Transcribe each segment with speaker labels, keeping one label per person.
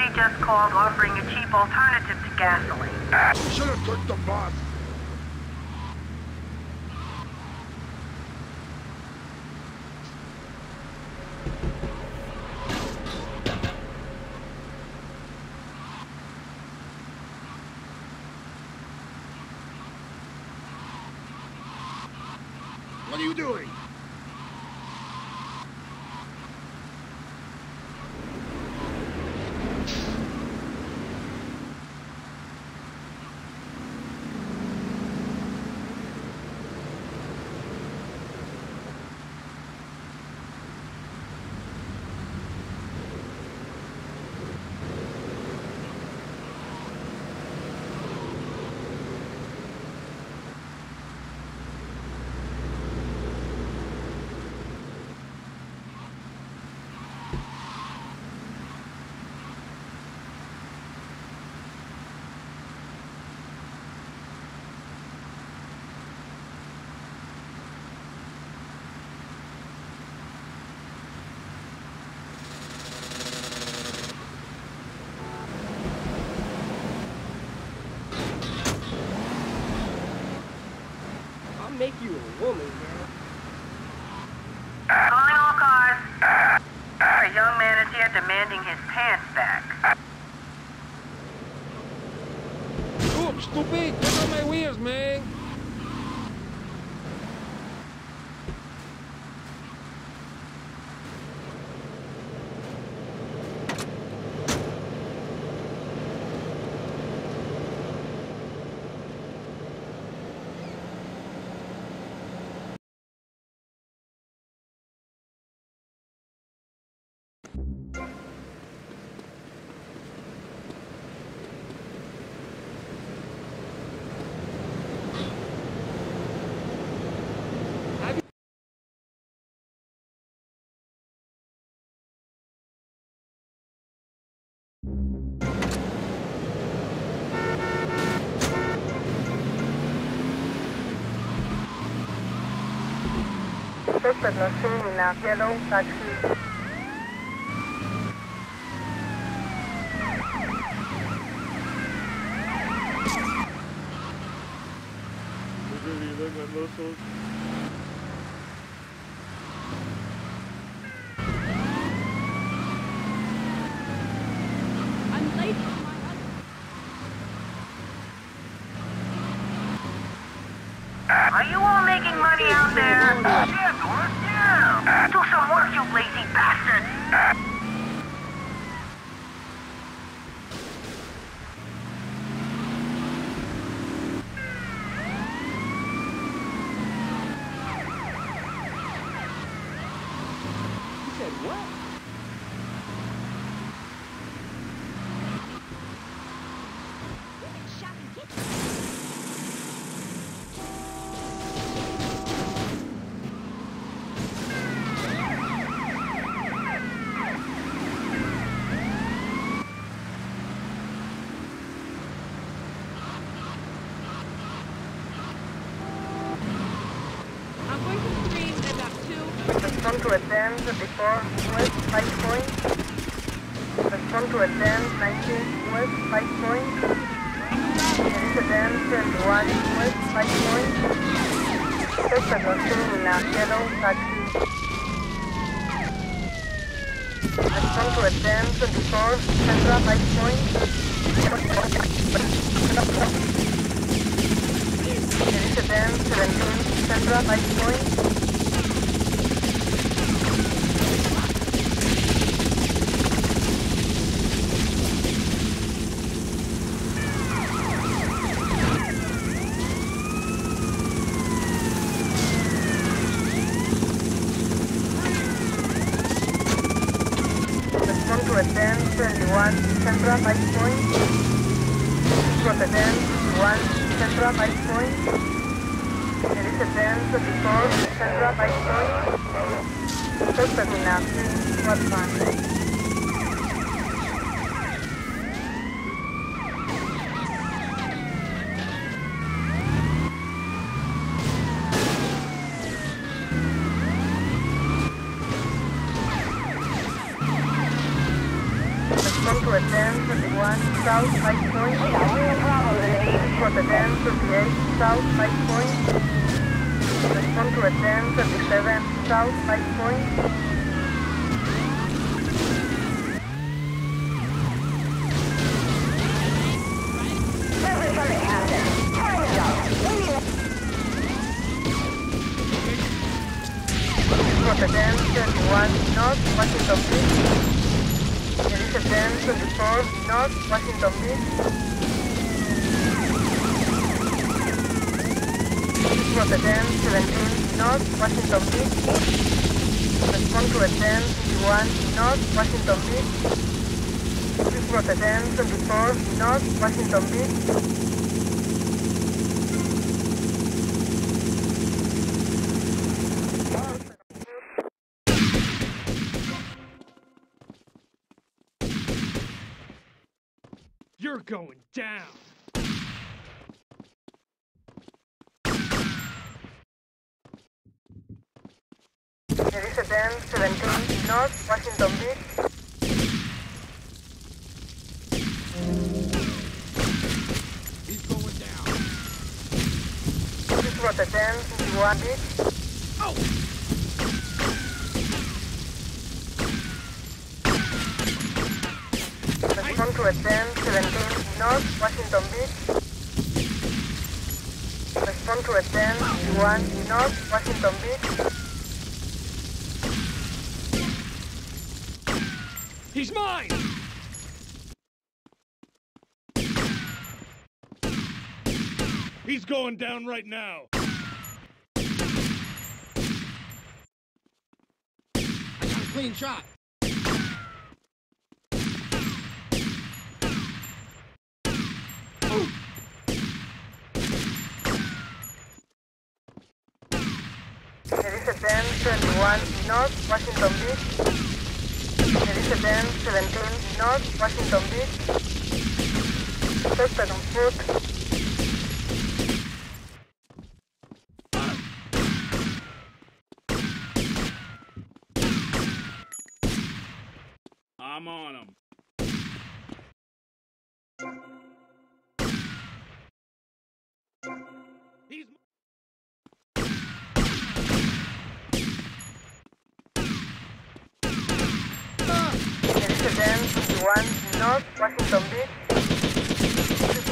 Speaker 1: City just called offering a cheap alternative to gasoline.
Speaker 2: Should have took the bus. What are you doing?
Speaker 3: I'll make you a woman, man.
Speaker 1: Calling all cars. A young man is here demanding his pants back.
Speaker 3: Oh, stupid! Get on my wheels, man!
Speaker 1: Suspect no seen in a yellow taxi.
Speaker 4: I'm late for my
Speaker 1: Are you all making money out there? Yeah, Doris, yeah. Do some work, you lazy bastards.
Speaker 3: You said what?
Speaker 4: shopping kitchen. I'm going to screen about two.
Speaker 1: Respond to advance before West 5 point. Respond to advance 19 West 5 point. Is advance 21 West 5 point. Suspect no seen in a yellow taxi. Respond to advance 24 Central 5 point. Is advance 17 Central 5 point. Central Base Point, Rotterdam, 1, Central Base Point, there is advance before Central Base Point, First terminal, 1 1. 1 South by Point. For the 1038 South High Point. Respond to a 1037 South High Point. Service on the captain. Time is up. We need... For the 1031 North Washington Bridge. Beach. Elizabeth 24 North Washington Beach. Rotterdam 17 North Washington Beach. Respond to attend 21 North Washington Beach. Rotterdam 24 North Washington Beach.
Speaker 3: You're going down.
Speaker 1: Elizabeth 17 North Washington Beach.
Speaker 3: He's going down.
Speaker 1: This Rotterdam 21 Beach. Respond to attend 17 North Washington Beach. Respond to attend 1 North Washington Beach.
Speaker 3: He's mine!
Speaker 2: He's going down right now.
Speaker 3: I got a clean shot.
Speaker 1: Elizabeth 21 North Washington Beach. Elizabeth 17 North Washington Beach. Suspect on foot.
Speaker 2: I'm on him.
Speaker 1: North Washington Beach.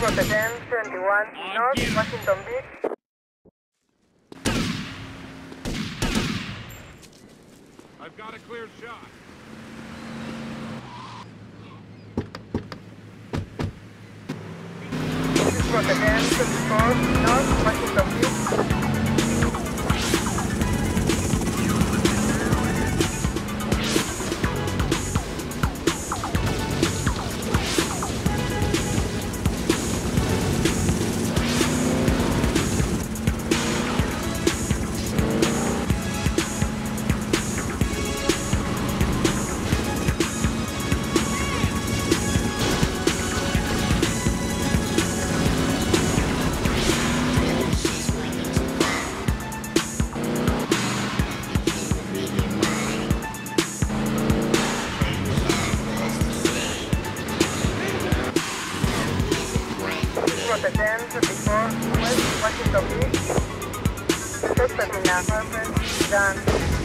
Speaker 1: Rotterdam 21 North Washington Beach.
Speaker 2: I've got a clear shot.
Speaker 1: Rotterdam 24 North Washington West Washington Beach. Suspect in a harbor. Done.